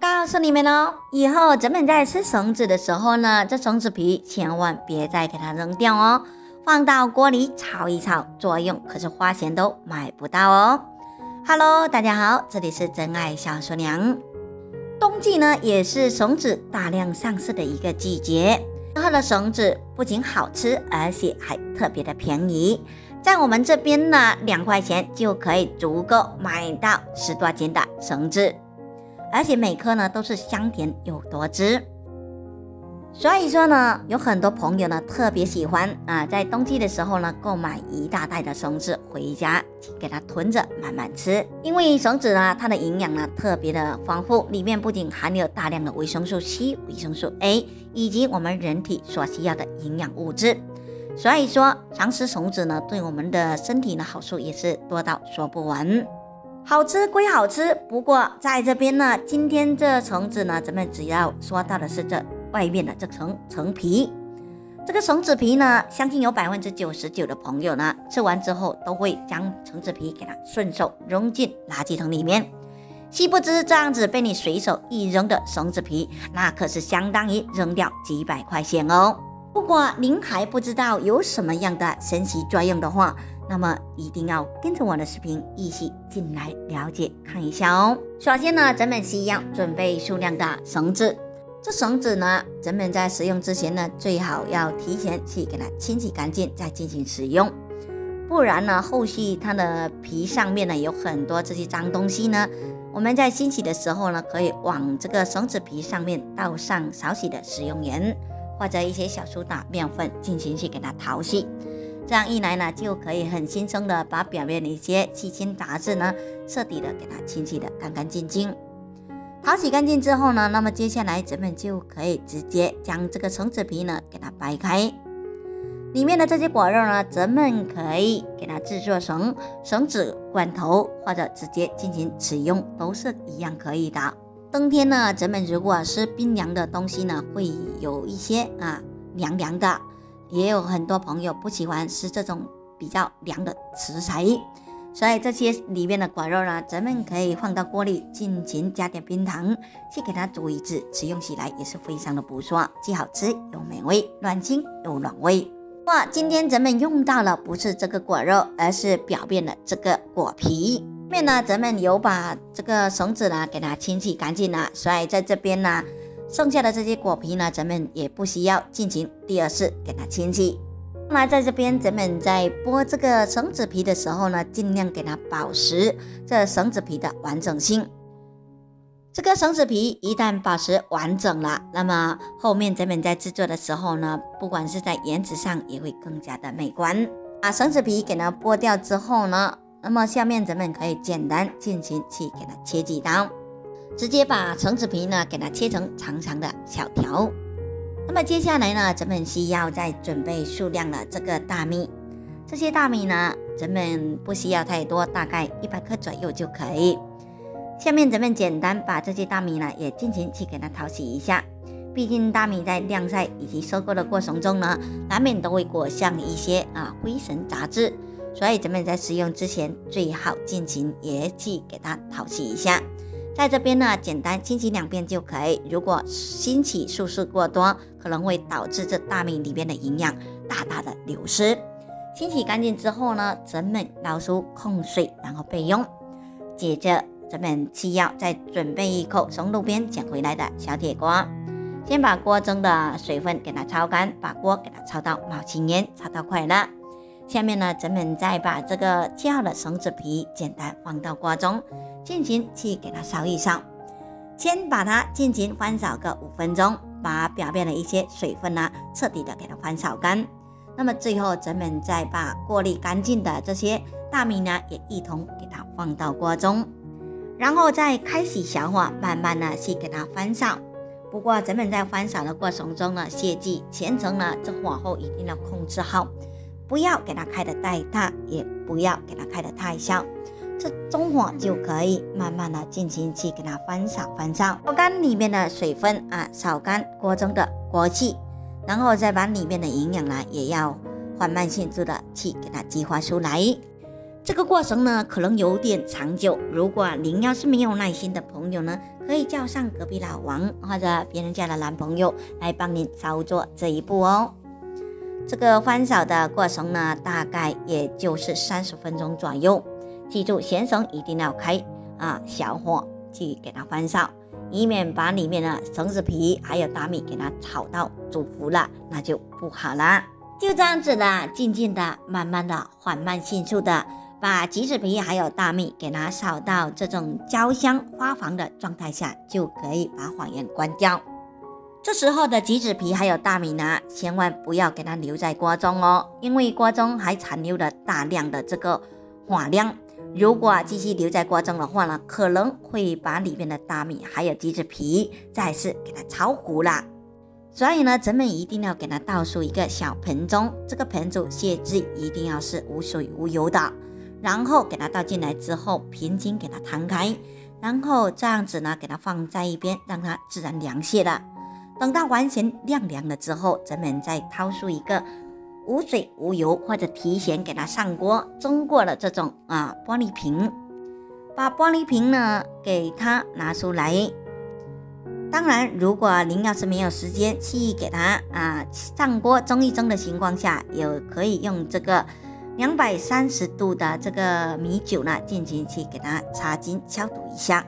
告诉你们哦，以后咱们在吃绳子的时候呢，这绳子皮千万别再给它扔掉哦，放到锅里炒一炒，作用可是花钱都买不到哦。Hello，大家好，这里是真爱小说娘。冬季呢，也是绳子大量上市的一个季节。它的绳子不仅好吃，而且还特别的便宜，在我们这边呢，两块钱就可以足够买到十多斤的绳子。而且每颗呢都是香甜又多汁，所以说呢，有很多朋友呢特别喜欢啊，在冬季的时候呢购买一大袋的绳子回家，给它囤着慢慢吃。因为绳子呢，它的营养呢特别的丰富，里面不仅含有大量的维生素 C、维生素 A 以及我们人体所需要的营养物质，所以说常吃绳子呢，对我们的身体呢好处也是多到说不完。好吃归好吃，不过在这边呢，今天这橙子呢，咱们只要说到的是这外面的这层层皮。这个橙子皮呢，相信有百分之九十九的朋友呢，吃完之后都会将橙子皮给它顺手扔进垃圾桶里面。岂不知这样子被你随手一扔的绳子皮，那可是相当于扔掉几百块钱哦。如果您还不知道有什么样的神奇作用的话，那么一定要跟着我的视频一起进来了解看一下哦。首先呢，咱们需要准备数量的绳子。这绳子呢，咱们在使用之前呢，最好要提前去给它清洗干净再进行使用，不然呢，后续它的皮上面呢有很多这些脏东西呢，我们在清洗的时候呢，可以往这个绳子皮上面倒上少许的食用盐或者一些小苏打、面粉进行去给它淘洗。这样一来呢，就可以很轻松的把表面的一些细菌杂质呢，彻底的给它清洗的干干净净。淘洗干净之后呢，那么接下来咱们就可以直接将这个绳子皮呢给它掰开，里面的这些果肉呢，咱们可以给它制作成绳子罐头，或者直接进行使用，都是一样可以的。冬天呢，咱们如果是冰凉的东西呢，会有一些啊凉凉的。也有很多朋友不喜欢吃这种比较凉的食材，所以这些里面的果肉呢，咱们可以放到锅里尽情加点冰糖，去给它煮一次，食用起来也是非常的不错，既好吃又美味，暖心又暖胃。哇，今天咱们用到了不是这个果肉，而是表面的这个果皮。面呢，咱们有把这个绳子呢给它清洗干净了，所以在这边呢。剩下的这些果皮呢，咱们也不需要进行第二次给它清洗。那在这边，咱们在剥这个绳子皮的时候呢，尽量给它保持这绳子皮的完整性。这个绳子皮一旦保持完整了，那么后面咱们在制作的时候呢，不管是在颜值上也会更加的美观。把绳子皮给它剥掉之后呢，那么下面咱们可以简单进行去给它切几刀。直接把橙子皮呢给它切成长长的小条。那么接下来呢，咱们需要再准备数量的这个大米。这些大米呢，咱们不需要太多，大概一百克左右就可以。下面咱们简单把这些大米呢也进行去给它淘洗一下。毕竟大米在晾晒以及收购的过程中呢，难免都会裹上一些啊灰尘杂质，所以咱们在使用之前最好进行也去给它淘洗一下。在这边呢，简单清洗两遍就可以。如果清洗数次过多，可能会导致这大米里面的营养大大的流失。清洗干净之后呢，咱们捞出控水，然后备用。接着，咱们需要再准备一口从路边捡回来的小铁锅，先把锅中的水分给它焯干，把锅给它焯到冒青烟，焯到快了。下面呢，咱们再把这个切好的绳子皮简单放到锅中。进行去给它烧一烧，先把它进行翻炒个五分钟，把表面的一些水分呢彻底的给它翻炒干。那么最后咱们再把过滤干净的这些大米呢也一同给它放到锅中，然后再开启小火，慢慢的去给它翻炒。不过咱们在翻炒的过程中呢，切记全程呢这火候一定要控制好，不要给它开的太大，也不要给它开的太小。这中火就可以慢慢的进行去给它翻炒翻炒，锅干里面的水分啊，炒干锅中的锅气，然后再把里面的营养呢，也要缓慢迅速的去给它激发出来。这个过程呢，可能有点长久。如果您要是没有耐心的朋友呢，可以叫上隔壁老王或者别人家的男朋友来帮您操作这一步哦。这个翻炒的过程呢，大概也就是三十分钟左右。记住，先生一定要开啊小火去给它翻炒，以免把里面的橙子皮还有大米给它炒到煮糊了，那就不好啦。就这样子的，静静的、慢慢的、缓慢、迅速的，把橘子皮还有大米给它炒到这种焦香发黄的状态下，就可以把火焰关掉。这时候的橘子皮还有大米呢，千万不要给它留在锅中哦，因为锅中还残留了大量的这个火量。如果继续留在锅中的话呢，可能会把里面的大米还有橘子皮再次给它炒糊了。所以呢，咱们一定要给它倒入一个小盆中，这个盆子设置一定要是无水无油的。然后给它倒进来之后，平均给它摊开，然后这样子呢，给它放在一边，让它自然凉泄了。等到完全晾凉了之后，咱们再掏出一个无水无油或者提前给它上锅蒸过的这种啊玻璃瓶，把玻璃瓶呢给它拿出来。当然，如果您要是没有时间去给它啊上锅蒸一蒸的情况下，也可以用这个两百三十度的这个米酒呢进行去给它擦净消毒一下，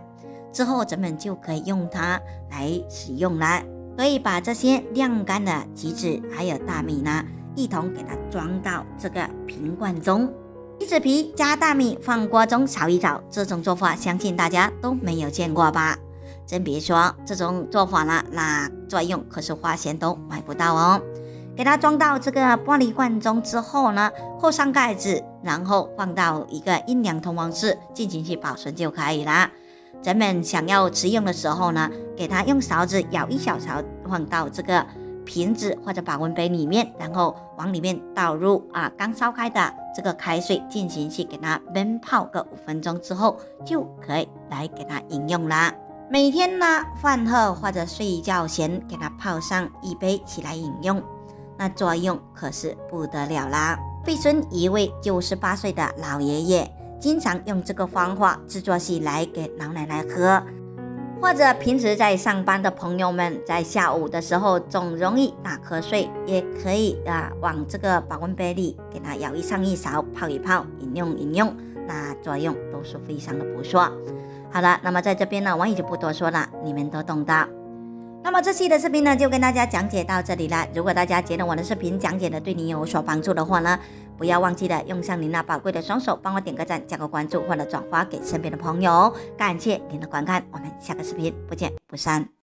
之后咱们就可以用它来使用了。可以把这些晾干的橘子还有大米呢，一同给它装到这个瓶罐中。橘子皮加大米放锅中炒一炒，这种做法相信大家都没有见过吧？真别说这种做法了，那作用可是花钱都买不到哦。给它装到这个玻璃罐中之后呢，扣上盖子，然后放到一个阴凉通风室进行去保存就可以了。咱们想要食用的时候呢，给它用勺子舀一小勺放到这个瓶子或者保温杯里面，然后往里面倒入啊刚烧开的这个开水，进行去给它闷泡个五分钟之后，就可以来给它饮用啦。每天呢饭后或者睡觉前给它泡上一杯起来饮用，那作用可是不得了啦。贝孙一位九十八岁的老爷爷。经常用这个方法制作起来给老奶奶喝，或者平时在上班的朋友们在下午的时候总容易打瞌睡，也可以啊往这个保温杯里给它舀一上一勺泡一泡饮用饮用，那作用都是非常的不错。好了，那么在这边呢，我也就不多说了，你们都懂的。那么这期的视频呢，就跟大家讲解到这里了。如果大家觉得我的视频讲解的对你有所帮助的话呢，不要忘记了用上您那宝贵的双手，帮我点个赞、加个关注或者转发给身边的朋友。感谢您的观看，我们下个视频不见不散。